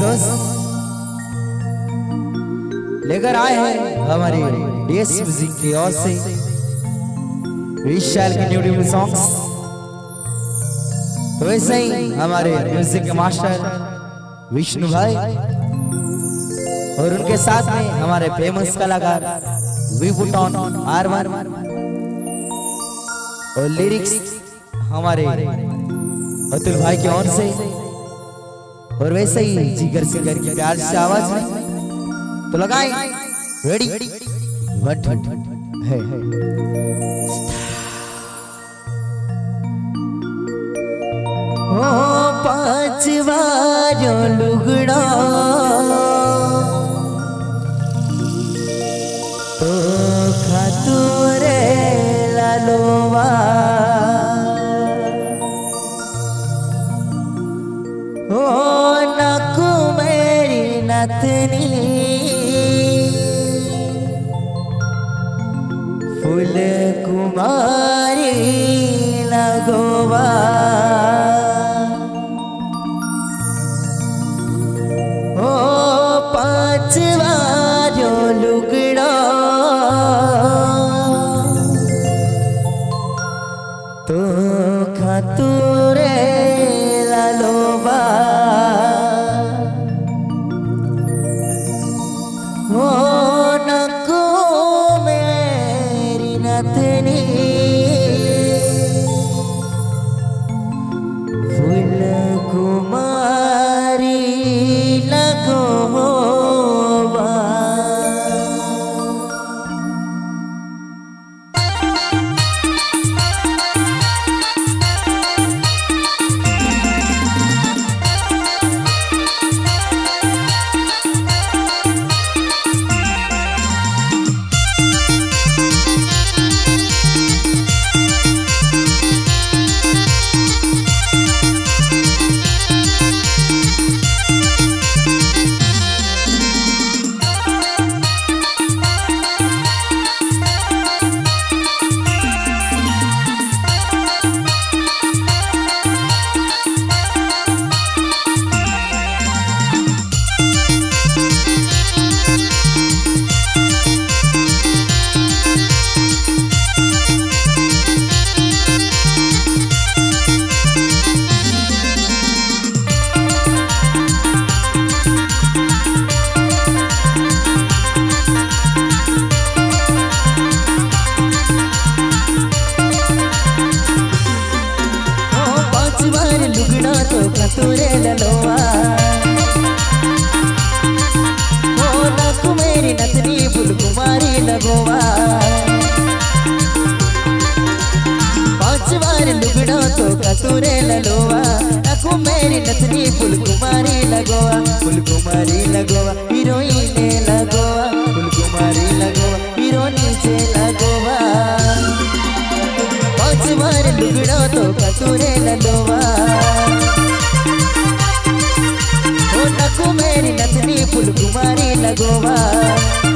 दोस्त लेकर आए हैं हमारे डीएस म्यूज़िक की ओर से। विशाल के न्यू न्यू सॉन्ग्स तो वैसे ही हमारे म्यूज़िक के मास्टर विष्णु भाई और उनके साथ में हमारे फ़ेमस कलाकार विपुटॉन आर वन और लिरिक्स हमारे अतुल भाई की ओर से। और वैसे ही जिगर सिगर की प्यार से आवाज़ में तो लगाए। रेडी वन है। ओ पाँच बार लुगड़ा। फूल कुमारी लगोवा। ओ पांचवा जो लुगड़ा। तो खातुरे नक नतनी फुल कुमारी लगोवा पाँच बार लुगड़ा तो ललोवा नक मेरी नतनी फुल कुमारी लगोवा फुल कुमारी लगोवा हीरोइन फुल कुमारी तो कसूरे ललोवा। कुमारी लगोवा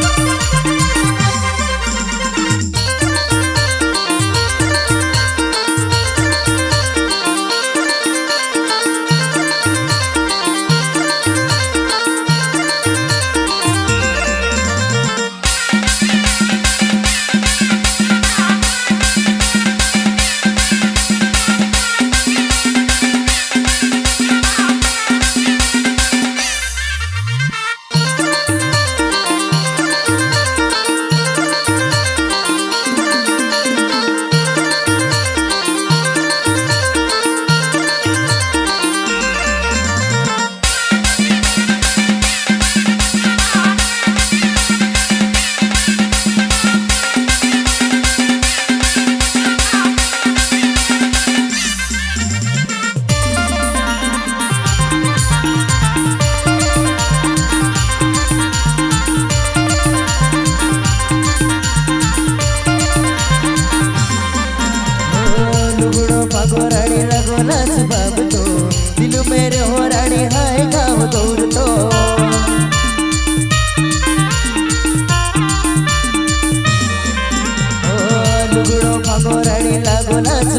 नस बाब तो दिल मेरे हो रानी हाय गाव तो।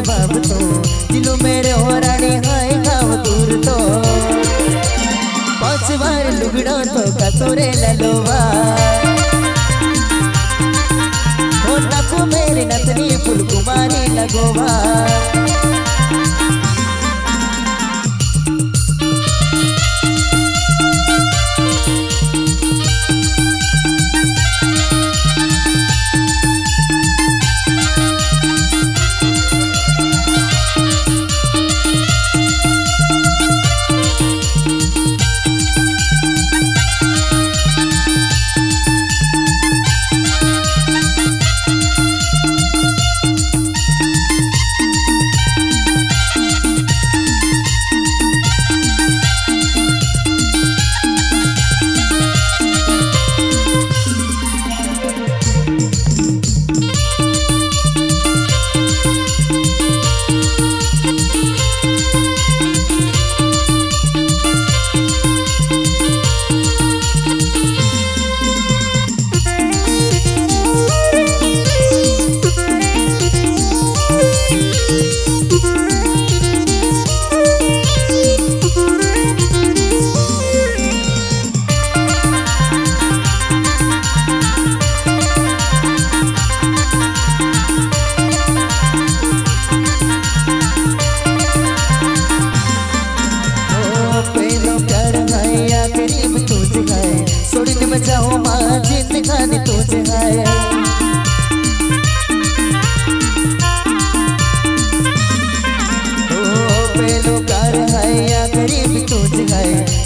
बाब तो दिल मेरे हो रानी गाव दूर तो। लुगड़ो तो कतोरे ललोवा हो मेरी फुल कुमारी लगोवा।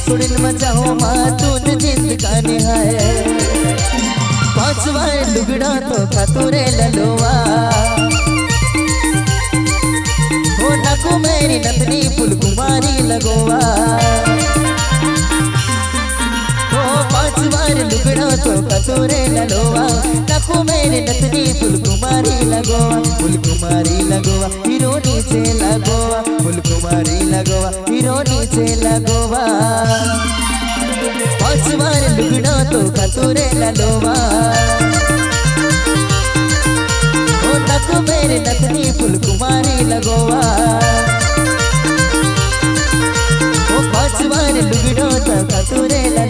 सुड़न मचाओ मातून जिंदगानी है पांचवा लुगड़ा तो खतुरे ललोवा हो नकु मेरी नतनी फुल कुमारी लगोवा। तो कतोरे ललोवा नकु मेरे नतनी फुल कुमारी लगोवा फुल कुमारी लगोवा हीरो नीचे लगोवा फुल कुमारी लगोवा हीरो नीचे लगोवा तो कतोरे ललोवा ओ कुमारी लगोवा लुगड़ो तो कतोरे ललोवा